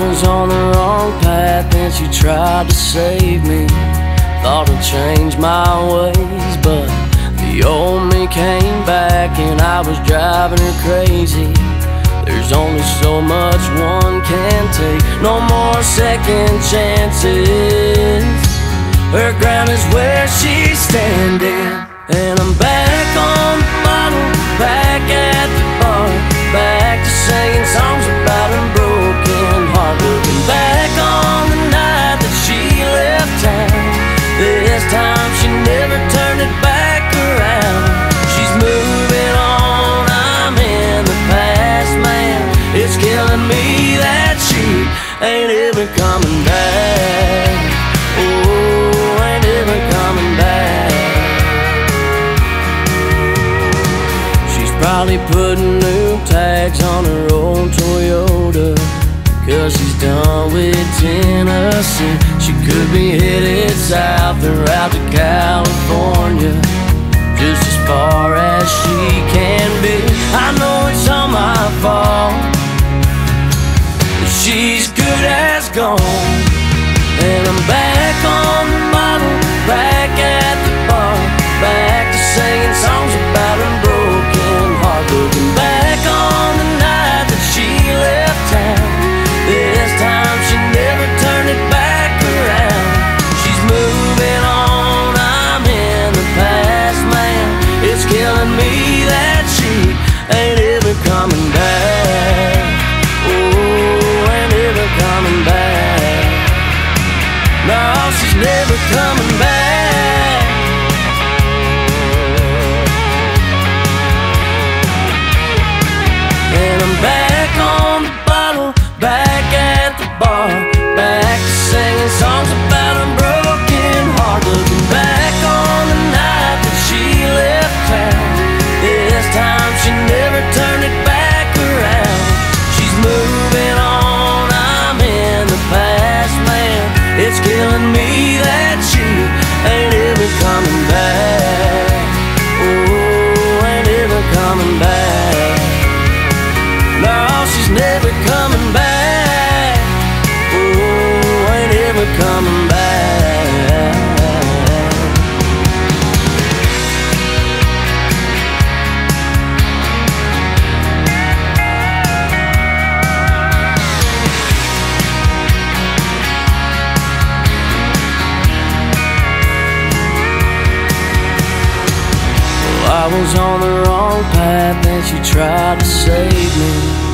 was on the wrong path and she tried to save me. Thought I'd change my ways, but the old me came back and I was driving her crazy. There's only so much one can take, no more second chances. Her ground is where ain't ever coming back. Oh, ain't ever coming back. She's probably putting new tags on her old Toyota. Cause she's done with Tennessee. She could be headed south or out to California. Just as far as she can be. I know it's all my fault. She's good gone. She's never coming back. Oh, ain't ever coming back. I was on the wrong path and she tried to save me.